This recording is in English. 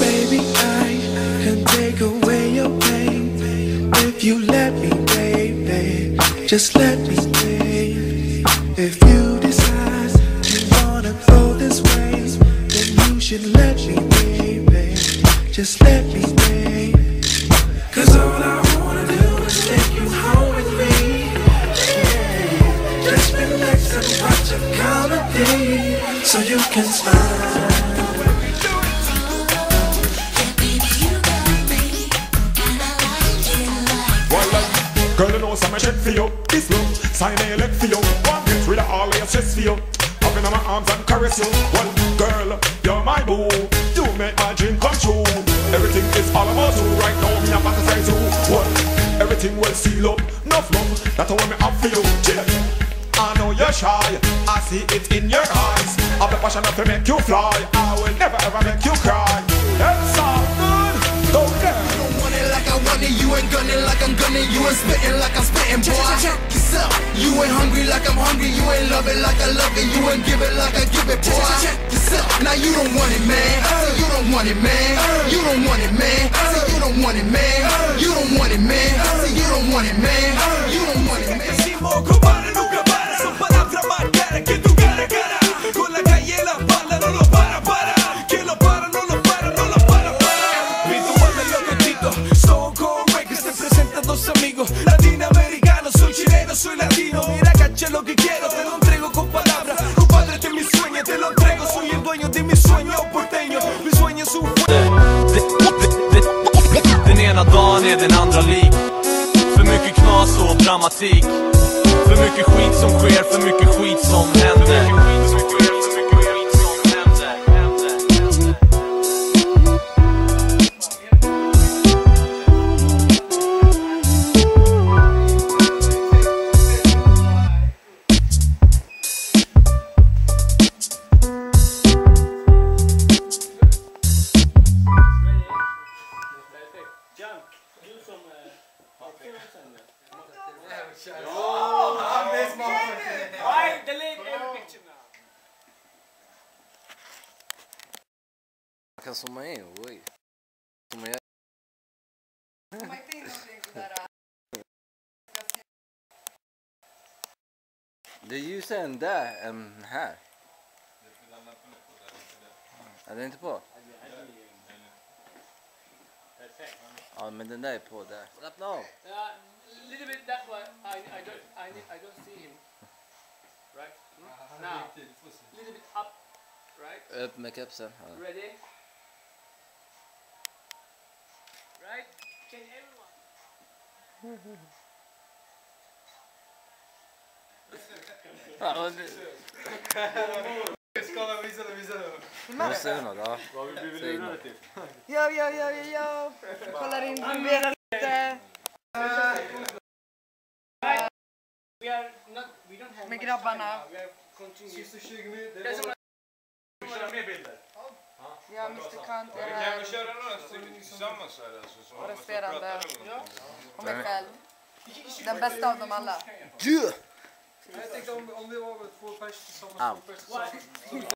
Baby, I can take away your pain if you let me, baby. Just let me, baby. If you decide you wanna go this way, then you should let me, baby. Just let me, comedy so you can smile. Well, uh, girl, you know some check for you. This love, sign a leg for you. One get rid of all your stress for you. Up in my arms and caress you. Well, girl, you're my boo. You make my dream come true. Everything is all about you right now. Me I'm fantasize you. Well, everything will seal up. Enough love, that's what me up for you. Chill. I know you're shy, I see it in your eyes. I've the passion enough to make you fly. I will never ever make you cry. It's all good, go there. don't want it like I want it. You ain't gunning like I'm gunning. You ain't spitting like I'm spitting, boy. Check yourself. You ain't hungry like I'm hungry. You ain't love it like I love it. You ain't give it like I give it, boy. Check check yourself. Now you don't want it, man. Say you don't want it, man. You don't want it, man. Say you don't want it, man. You don't want it, man. Say you don't want it, man. Escucha lo que quiero, te lo entrego con palabras. Compadre, este es mi sueño, te lo entrego. Soy el dueño de mi sueño porteño. Mi sueño es un Den ena dagen är den andra lik För mycket knas och dramatik För mycket skit som sker, för mycket skit som händer Man kan zooma in, oj. Zooma in. Det är ljusare än där än här. Är den inte på? Ja, men den där är på där. Slappna av. Uh, little bit that way. I, I don't I, I don't see him. Right? Hmm? Now, little bit up. Right? Upp med kepsen. Ja. Ready? Right? Can everyone? Ja, men det- Filmar du? Något, ja. Vad vill vi bli lurade till? Ja, ja, ja, ja, ja. Kollar in, du vet lite. Med grabbarna. Sista 20 minuter. Köra mer bilder? Ja, Mr Kant är här. Kan vi köra några tillsammans här? Och resterande. Och mig själv. Den bästa av dem alla. Du! Jag tänkte om, om vi var två pers tillsammans. Out.